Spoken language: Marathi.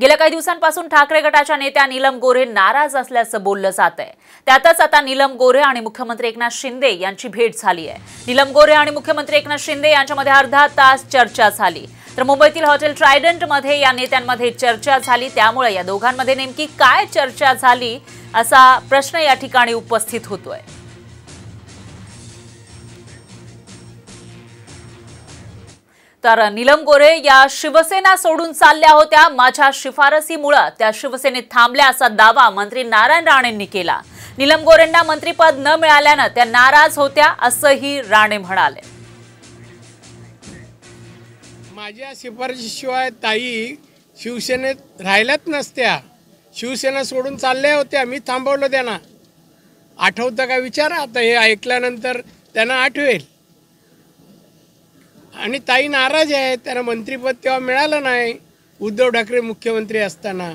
गेल्या काही दिवसांपासून ठाकरे गटाच्या नेत्या नीलम गोरे नाराज असल्याचं बोललं जात आहे. त्यातच आता नीलम गोरे आणि मुख्यमंत्री एकनाथ शिंदे यांची भेट झाली आहे. नीलम गोरे आणि मुख्यमंत्री एकनाथ शिंदे यांच्यामध्ये अर्धा तास चर्चा झाली. तर मुंबईतील हॉटेल ट्रायडंटमध्ये या नेत्यांमध्ये चर्चा झाली. त्यामुळे या दोघांमध्ये नेमकी काय चर्चा झाली असा प्रश्न या ठिकाणी उपस्थित होतोय. तर नीलम गोरे या शिवसेना सोडून चालल्या होत्या. माझ्या शिफारसीमुळं त्या शिवसेनेत थांबल्या असा दावा मंत्री नारायण राणेंनी केला. नीलम गोरेंना मंत्रीपद न मिळाल्यानं त्या नाराज होत्या असंही राणे म्हणाले. माझ्या शिफारशीशिवाय ताई शिवसेनेत राहिल्याच नसत्या. शिवसेना सोडून चालल्या होत्या. मी थांबवलं त्यांना. आठवतं का विचारा? आता हे ऐकल्यानंतर त्यांना आठवेल. आणि ताई नाराज आहे त्यांना मंत्रीपद तेव्हा मिळालं नाही. उद्धव ठाकरे मुख्यमंत्री असताना.